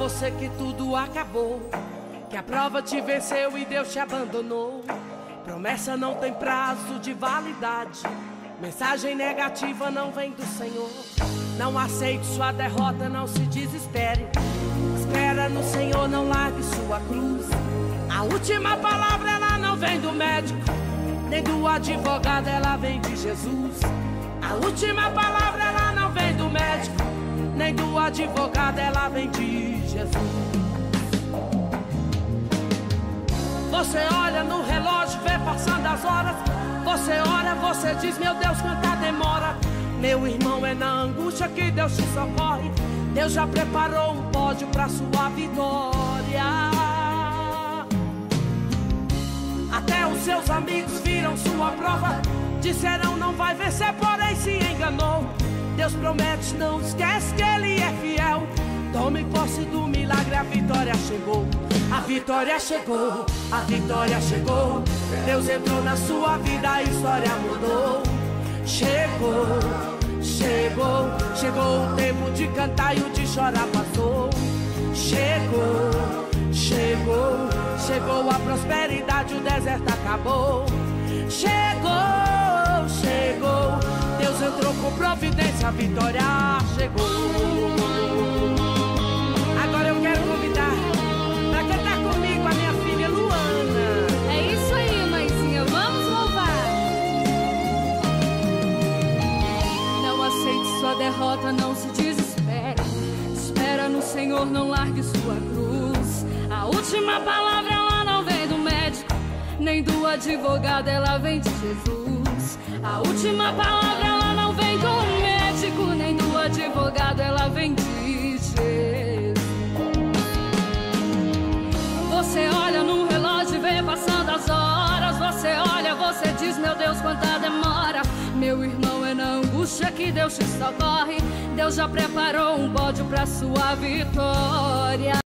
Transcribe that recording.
você que tudo acabou. Que a prova te venceu e Deus te abandonou. Promessa não tem prazo de validade. Mensagem negativa não vem do Senhor. Não aceite sua derrota, não se desespere. Espera no Senhor, não largue sua cruz. A última palavra ela não vem do médico, nem do advogado, ela vem de Jesus. A última palavra ela não vem do médico, nem do advogado, ela vem de Jesus. Você olha no relógio, vê passando as horas. Você ora, você diz, meu Deus, quanta demora. Meu irmão, é na angústia que Deus te socorre. Deus já preparou um pódio para sua vitória. Até os seus amigos viram sua prova. Disseram não vai vencer, porém se enganou. Deus promete, não esquece que Ele é fiel. Tome posse do milagre, a vitória chegou. A vitória chegou, a vitória chegou. Deus entrou na sua vida, a história mudou. Chegou, chegou, chegou o tempo de cantar e o de chorar passou. Chegou, chegou, chegou a prosperidade, o deserto acabou. Chegou, chegou, Deus entrou com providência, a vitória chegou. Agora eu quero convidar para cantar comigo a minha filha Luana. É isso aí, mãezinha, vamos louvar. Não aceite sua derrota, não se desespere. Espera no Senhor, não largue sua cruz. A última palavra ela não vem do médico, nem do advogado, ela vem de Jesus. A última palavra diz, meu Deus, quanta demora. Meu irmão, é na angústia que Deus te socorre. Deus já preparou um pódio pra sua vitória.